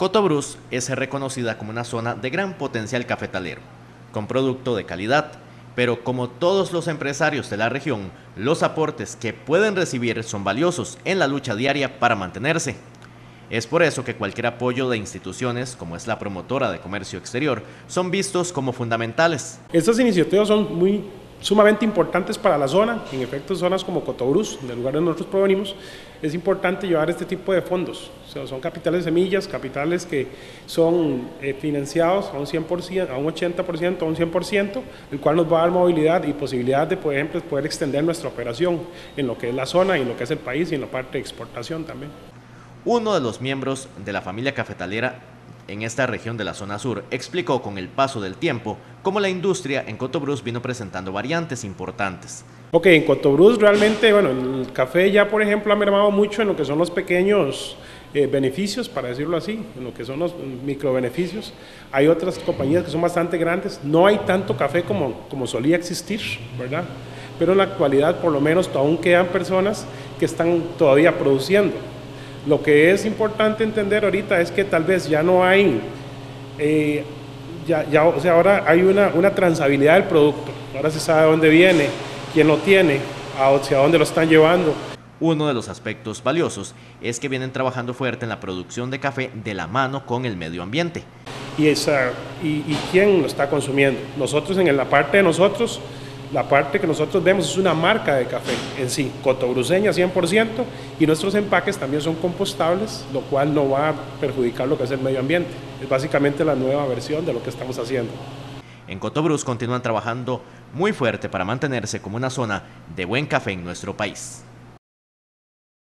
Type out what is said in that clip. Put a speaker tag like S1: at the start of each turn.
S1: Cotobruz es reconocida como una zona de gran potencial cafetalero, con producto de calidad, pero como todos los empresarios de la región, los aportes que pueden recibir son valiosos en la lucha diaria para mantenerse. Es por eso que cualquier apoyo de instituciones, como es la promotora de comercio exterior, son vistos como fundamentales.
S2: Estas iniciativas son muy sumamente importantes para la zona, en efecto zonas como Cotobruz, del lugar donde nosotros provenimos, es importante llevar este tipo de fondos, son capitales semillas, capitales que son eh, financiados a un 100%, a un 80%, a un 100%, el cual nos va a dar movilidad y posibilidad de, por ejemplo, poder extender nuestra operación en lo que es la zona, en lo que es el país y en la parte de exportación también.
S1: Uno de los miembros de la familia cafetalera en esta región de la zona sur, explicó con el paso del tiempo cómo la industria en Cotobruz vino presentando variantes importantes.
S2: Ok, en Cotobruz realmente, bueno, el café ya por ejemplo ha mermado mucho en lo que son los pequeños eh, beneficios, para decirlo así, en lo que son los micro beneficios. Hay otras compañías que son bastante grandes, no hay tanto café como, como solía existir, ¿verdad? Pero en la actualidad por lo menos aún quedan personas que están todavía produciendo. Lo que es importante entender ahorita es que tal vez ya no hay, eh, ya, ya, o sea, ahora hay una, una transabilidad del producto, ahora se sabe dónde viene, quién lo tiene, hacia dónde lo están llevando.
S1: Uno de los aspectos valiosos es que vienen trabajando fuerte en la producción de café de la mano con el medio ambiente.
S2: Y, esa, y, y quién lo está consumiendo. Nosotros en la parte de nosotros la parte que nosotros vemos es una marca de café en sí, cotobruceña 100%, y nuestros empaques también son compostables, lo cual no va a perjudicar lo que es el medio ambiente. Es básicamente la nueva versión de lo que estamos haciendo.
S1: En Cotobruz continúan trabajando muy fuerte para mantenerse como una zona de buen café en nuestro país.